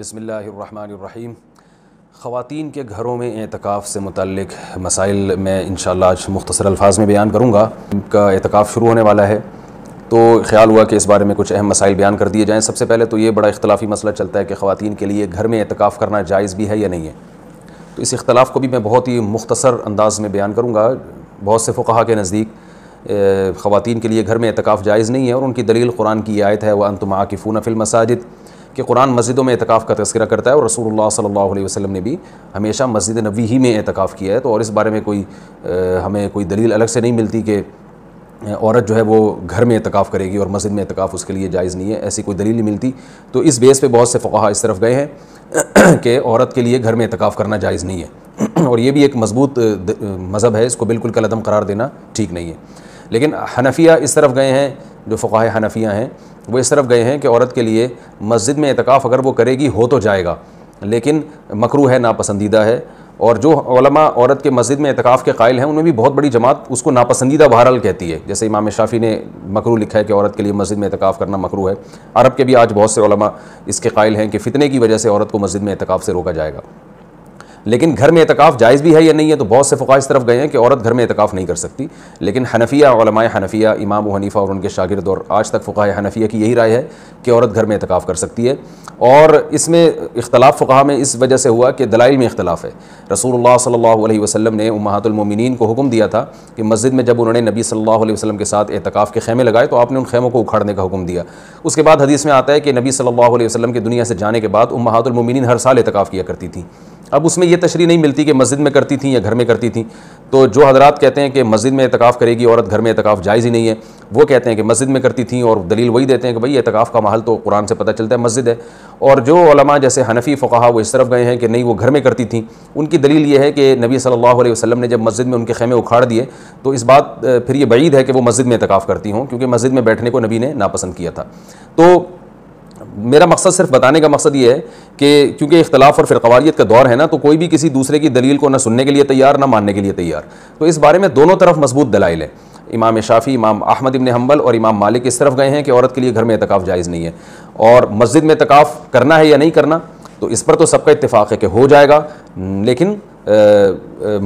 बसमीम ख़वातीन के घरों में एतकाफ़ से मुतलक मसाइल मैं इन आज मुख्तर अल्फाज में बयान करूँगा। इनका एतकाफ़ शुरू होने वाला है। तो ख्याल हुआ कि इस बारे में कुछ अहम मसाइल बयान कर दिए जाएँ। सबसे पहले तो ये बड़ा इख्तलाफी मसला चलता है कि ख़वातीन के लिए घर में एतकाफ़ करना जायज़ भी है या नहीं है। तो इस इख्तलाफ को भी मैं बहुत ही मुख्तसर अंदाज में बयान करूँगा। बहुत से फ़ुहा के नज़दीक ख़वातीन के लिए घर में एतकाफ़ जायज़ नहीं है और उनकी दलील कुरान की आयत है, वह अनतुम आकिफ़ून फ़िल मसाजिद। कि कुरान मस्जिदों में एतकाफ़ का तस्करा करता है और रसूलुल्लाह सल्लल्लाहु अलैहि वसल्लम ने भी हमेशा मस्जिद नबी ही में एतकाफ़ किया है। तो और इस बारे में कोई हमें कोई दलील अलग से नहीं मिलती कि औरत जो है वो घर में एतकाफ़ करेगी और मस्जिद में एतकाफ़ उसके लिए जायज़ नहीं है, ऐसी कोई दलील नहीं मिलती। तो इस बेस पे बहुत से फ़ुहा इस तरफ़ गए हैं कि औरत के लिए घर में एतकाफ़ करना जायज़ नहीं है। और ये भी एक मज़बूत मज़हब है, इसको बिल्कुल कलदम करार देना ठीक नहीं है। लेकिन हनफिया इस तरफ़ गए हैं जो फ़ुहा हनफिया हैं, वो इस तरफ़ गए हैं कि औरत के लिए मस्जिद में एतकाफ़ अगर वो करेगी, हो तो जाएगा। लेकिन मकरू है, नापसंदीदा है और जो औरत के मस्जिद में एतकाफ़ के कायल हैं उनमें भी बहुत बड़ी जमात उसको नापसंदीदा बहरहाल कहती है। जैसे इमाम शाफ़ी ने मकरू लिखा है कि औरत के लिए मस्जिद में एतकाफ़ करना मकरू है। अरब के भी आज बहुत से इसके कायल हैं कि फ़ितने की वजह से औरत को मस्जिद में एतकाफ़ से रोका जाएगा। लेकिन घर में एतकाफ़ जायज़ भी है या नहीं है तो बहुत से फ़ुका इस तरफ़ गए हैं कि औरत घर में एतकाफ़ नहीं कर सकती। लेकिन हनफिया हनफिया, इमाम हनीफ़ा और उनके शागिर्द और आज तक फ़ुका हनफिया की यही राय है कि औरत घर में एतकाफ़ कर सकती है। और इसमें इख्तलाफ फ़ुका में इस वजह से हुआ कि दलाइल में इख्तलाफ है। सल्लल्लाहु अलैहि वसल्लम ने उम्महातुलमोमिनीन को हुक्म दिया था कि मस्जिद में जब उन्होंने नबी अलैहि वसल्लम के साथ एतकाफ़ के खेमे लगाए तो आपने उन खेमों को उखाड़ने का हुक्म दिया। उसके बाद हदीस में आता है कि नबी सल्लल्लाहु अलैहि वसल्लम की दुनिया से जाने के बाद उम्महातुलमोमिनीन हर साल एतकाफ़ किया करती थी। अब उसमें यह तशरी नहीं मिलती कि मस्जिद में करती थी या घर में करती थी। तो जो हजरात कहते हैं कि मस्जिद में एतकाफ़ करेगी, औरत घर में एतकाफ़ जायज़ ही नहीं है। वो कहते हैं कि मस्जिद में करती थी और दलील वही देते हैं कि भाई एतकाफ़ का महल तो कुरान से पता चलता है मस्जिद है। और जो जैसे हनफ़ी फ़ुहा वो इस तरफ़ गए हैं कि नहीं, वो घर में करती थी। उनकी दलील ये है कि नबी सल्लल्लाहु अलैहि वसल्लम ने जब मस्जिद में उनके खेमे उखाड़ दिए तो इस बात, फिर ये बईद है कि वो मस्जिद में एतकाफ़ करती हों, क्योंकि मस्जिद में बैठने को नबी ने नापसंद किया था। तो मेरा मकसद सिर्फ़ बताने का मकसद ये है कि क्योंकि इख्तलाफ और फ़िरकवारियत का दौर है ना तो कोई भी किसी दूसरे की दलील को ना सुनने के लिए तैयार, ना मानने के लिए तैयार। तो इस बारे में दोनों तरफ़ मज़बूत दलाइल है। इमाम शाफ़ी, इमाम अहमद इबन हम्बल और इमाम मालिक इस तरफ़ गए हैं कि औरत के लिए घर में एतकाफ़ जायज़ नहीं है। और मस्जिद में एतकाफ़ करना है या नहीं करना तो इस पर तो सबका इतफ़ाक़ है कि हो जाएगा। लेकिन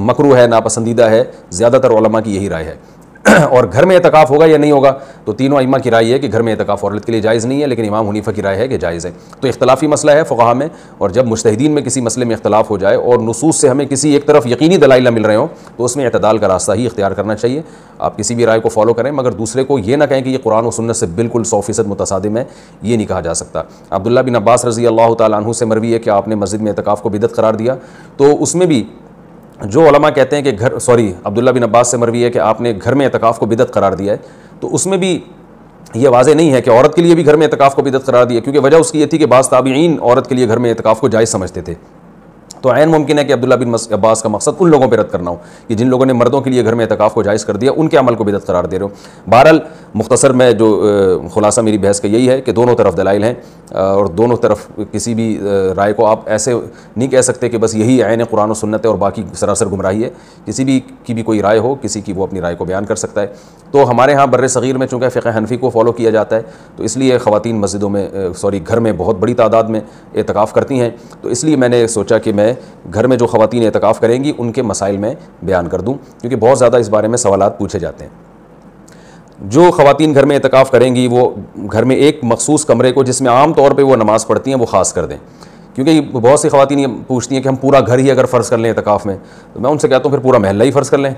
मकरू है, नापसंदीदा है, ज़्यादातर की यही राय है। और घर में एतकाफ़ होगा या नहीं होगा तो तीनों इमा की राय है कि घर में एतकाफ़ औरत के लिए जायज़ नहीं है, लेकिन इमाम हनीफ़ा की राय है कि जायज़ है। तो इख्तलाफी मसला है फ़ुहा में, और जब मुश्तदीन में किसी मसले में इख्तलाफ हो जाए और नसूस से हमें किसी एक तरफ़ यकीनी दलाइल मिल रहे हो तो उसमें अतदाल का रास्ता ही इख्तियार करना चाहिए। आप किसी भी राय को फॉलो करें, मगर दूसरे को ये ना कहें कि ये कुरान और सुन्नत से बिल्कुल सौ फ़ीसद मुतसादिम है, ये नहीं कहा जा सकता। अब्दुल्ला बिन अब्बास रज़ी अल्लाह तु से मरवी है कि आपने मस्जिद में एतकाफ़ को बिदत करार दिया तो उसमें भी जो ओलमा कहते हैं कि घर, सॉरी, अब्दुल्ला बिन अब्बास से मरवी है कि आपने घर में एतकाफ़ को बिदत करार दिया है। तो उसमें भी ये वाजे नहीं है कि औरत के लिए भी घर में एतकाफ़ को बिदत करार दिया, क्योंकि वजह उसकी ये थी कि बाज़ ताबीन औरत के लिए घर में एतकाफ़ को जायज़ समझते थे। तो आन मुमकिन है कि अब्दुल्ला बिन अब्बास का मकसद उन लोगों पर रद्द करना हो, कि जिन लोगों ने मर्दों के लिए घर में एतकाफ़ को जायज़ कर दिया, उनके अमल को बिदत करार दे रहे हो। बहरल मुख्तसर में जो खुलासा मेरी बहस का यही है कि दोनों तरफ़ दलाइल हैं और दोनों तरफ़ किसी भी राय को आप ऐसे नहीं कह सकते कि बस यही आयन कुरान और सुन्नत है और बाकी सरासर गुमराही है। किसी भी, की भी कोई राय हो, किसी की वो अपनी राय को बयान कर सकता है। तो हमारे यहाँ बर सग़ीर में चूँकि फ़िक हनफी को फॉलो किया जाता है तो इसलिए ख़वान मस्जिदों में सॉरी, घर में बहुत बड़ी तादाद में एतकाफ़ करती हैं। तो इसलिए मैंने सोचा कि मैं घर में जो ख़वान एहतिकाफ़ करेंगी, उनके मसाइल में बयान कर दूँ, क्योंकि बहुत ज़्यादा इस बारे में सवाल पूछे जाते हैं। जो ख़वान घर में एहतिकाफ़ करेंगी, वो घर में एक मखसूस कमरे को, जिसमें आम तौर पर वह नमाज़ पढ़ती हैं, वो ख़ास कर दें। क्योंकि बहुत सी खातन ये पूछती हैं कि हम पूरा घर ही अगर फ़र्ज़ कर लें एहतिकाफ़ में तो मैं उनसे कहता हूँ, फिर पूरा महल्ला ही फ़र्ज़ कर लें।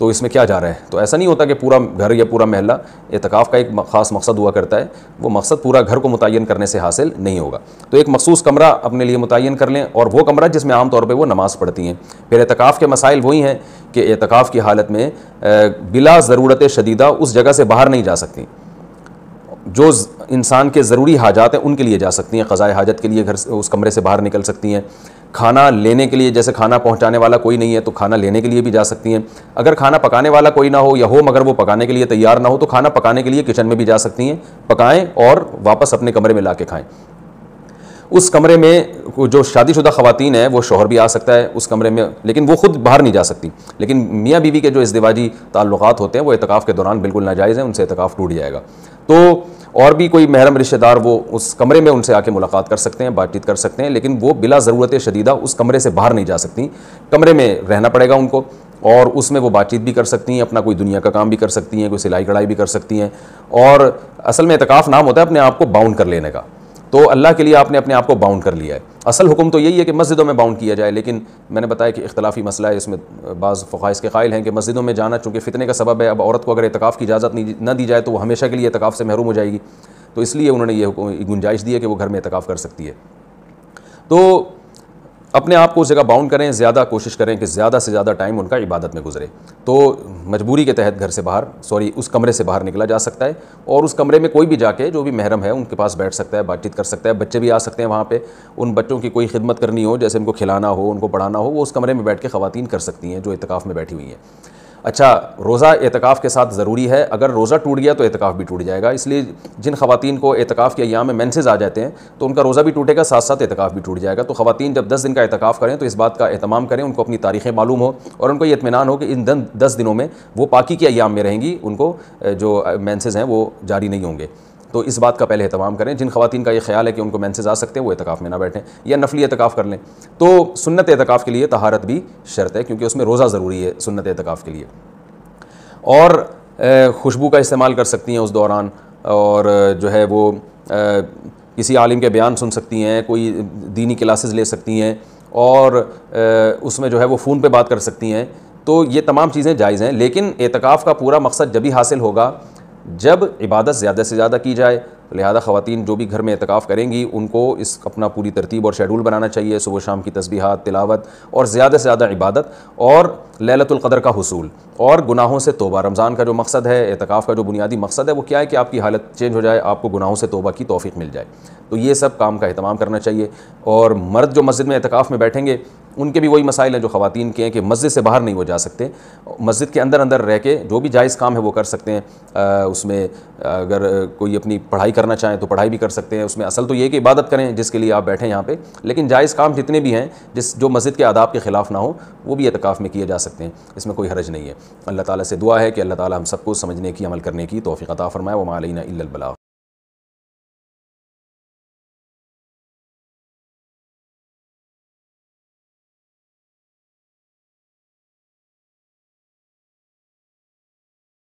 तो इसमें क्या जा रहा है? तो ऐसा नहीं होता कि पूरा घर या पूरा महला एतकाफ़ का एक ख़ास मकसद हुआ करता है। वो मकसद पूरा घर को मुतन करने से हासिल नहीं होगा। तो एक मखसूस कमरा अपने लिए मुतन कर लें और वो कमरा जिसमें आम तौर पर वो नमाज़ पढ़ती हैं। फिर एतकाफ़ के मसाइल वही हैं कि एतकाफ़ की हालत में बिला ज़रूरत शदीदा उस जगह से बाहर नहीं जा सकती। जो इंसान के ज़रूरी हाजात हैं उनके लिए जा सकती हैं ख़ाय हाजत के लिए घर उस कमरे से बाहर निकल सकती हैं। खाना लेने के लिए, जैसे खाना पहुँचाने वाला कोई नहीं है तो खाना लेने के लिए भी जा सकती हैं। अगर खाना पकाने वाला कोई ना हो, या हो मगर वो पकाने के लिए तैयार ना हो तो खाना पकाने के लिए किचन में भी जा सकती हैं। पकाएँ और वापस अपने कमरे में ला के खाएँ। उस कमरे में जो शादीशुदा ख़वातीन है, वो शोहर भी आ सकता है उस कमरे में, लेकिन वो खुद बाहर नहीं जा सकती। लेकिन मियाँ बीवी के जो इजदिवाजी ताल्लुक होते हैं, वो एतकाफ़ के दौरान बिल्कुल नाजायज़ हैं, उनसे एतकाफ़ टूट जाएगा। तो और भी कोई महरम रिश्तेदार वो उस कमरे में उनसे आके मुलाकात कर सकते हैं, बातचीत कर सकते हैं, लेकिन वो बिला ज़रूरत शदीदा उस कमरे से बाहर नहीं जा सकती। कमरे में रहना पड़ेगा उनको और उसमें वो बातचीत भी कर सकती हैं, अपना कोई दुनिया का काम भी कर सकती हैं, कोई सिलाई कढ़ाई भी कर सकती हैं और असल में एतकाफ़ नाम होता है अपने आप को बाउंड कर लेने का। तो अल्लाह के लिए आपने अपने आप को बाउंड कर लिया है। असल हुक्म तो यही है कि मस्जिदों में बाउंड किया जाए, लेकिन मैंने बताया कि इख्तलाफी मसला है, इसमें बाज़ फ़ाइस के कायल हैं कि मस्जिदों में जाना, चूँकि फितने का सबब है, अब औरत को अगर एतकाफ़ की इजाज़त न दी जाए तो वो हमेशा के लिए एतकाफ़ से महरूम हो जाएगी। तो इसलिए उन्होंने ये गुंजाइश दी है कि वो घर में एतकाफ़ कर सकती है। तो अपने आप को उस जगह बाउंड करें, ज़्यादा कोशिश करें कि ज़्यादा से ज़्यादा टाइम उनका इबादत में गुजरे। तो मजबूरी के तहत घर से बाहर सॉरी उस कमरे से बाहर निकला जा सकता है और उस कमरे में कोई भी जाके जो भी महरम है, उनके पास बैठ सकता है, बातचीत कर सकता है, बच्चे भी आ सकते हैं वहाँ पर उन बच्चों की कोई खिदमत करनी हो, जैसे उनको खिलाना हो, उनको पढ़ाना हो, वो उस कमरे में बैठ के खुवान कर सकती हैं जो इतकाफ़ में बैठी हुई हैं। अच्छा रोज़ा एतकाफ़ के साथ ज़रूरी है। अगर रोज़ा टूट गया तो एतकाफ़ भी टूट जाएगा। इसलिए जिन खवतिन को एतकाफ़ के अयाम में मैंसेज आ जाते हैं तो उनका रोज़ा भी टूटेगा साथ साथ एतकाफ़ भी टूट जाएगा। तो खवतिन जब दस दिन का एतकाफ़ करें तो इस बात का अहतमाम करें, उनको अपनी तारीखें मालूम हो और उनको ये इतमान हो कि इन दस दिनों में वो पाकि के अयाम में रहेंगी, उनको जो मैंसेज हैं वो जारी नहीं होंगे। तो इस बात का पहले अहतमाम करें। जिन खवतिन का ये ख्याल है कि उनको मैंसेज आ सकते हैं, वो एतकाफ़ में ना बैठें या नफली एतकाफ़ कर लें। तो सुन्नत एतकाफ़ के लिए तहारत भी शर्त है, क्योंकि उसमें रोज़ा ज़रूरी है सुन्नत एतकाफ़ के लिए। और खुशबू का इस्तेमाल कर सकती हैं उस दौरान, और, जो है वो किसी आलिम के बयान सुन सकती हैं, कोई दीनी क्लासेस ले सकती हैं, और उसमें जो है वो फ़ोन पे बात कर सकती हैं। तो ये तमाम चीज़ें जायज़ हैं, लेकिन एतकाफ़ का पूरा मकसद जब ही हासिल होगा जब इबादत ज़्यादा से ज़्यादा की जाए लिहाजा ख़वातीन जो भी घर में एतकाफ़ करेंगी, उनको इस अपना पूरी तरतीब और शेड्यूल बनाना चाहिए, सुबह शाम की तस्बीहात, तिलावत और ज़्यादा से ज़्यादा इबादत और ललतुल्क़दर का हसूल और गुनाहों से तोबा। रमज़ान का जो मकसद है एतकाफ़ का जो बुनियादी मकसद है, वो क्या है कि आपकी हालत चेंज हो जाए, आपको गुनाहों से तोबा की तोफ़ी मिल जाए। तो ये सब काम का अहतमाम करना चाहिए और मर्द जो मस्जिद में एतकाफ़ में बैठेंगे, उनके भी वही मसाइल हैं जो ख़वान के हैं कि मस्जिद से बाहर नहीं वो जा सकते। मस्जिद के अंदर अंदर रह के जो भी जायज़ काम है वो कर सकते हैं। उसमें अगर कोई अपनी पढ़ाई करना चाहें तो पढ़ाई भी कर सकते हैं। उसमें असल तो ये कि इबादत करें, जिसके लिए आप बैठें यहाँ पे। लेकिन जायज़ काम जितने भी हैं, जिस, जो मस्जिद के आदाब के ख़िलाफ़ ना हो, वो भी एतकाफ़ में किए जा सकते हैं। इसमें कोई हरज नहीं है। अल्लाह ताली से दुआ है कि अल्लाह ताली हम सबको समझने की, अमल करने की तोफ़ी अता फ़रमाए। वमालना इल्लबला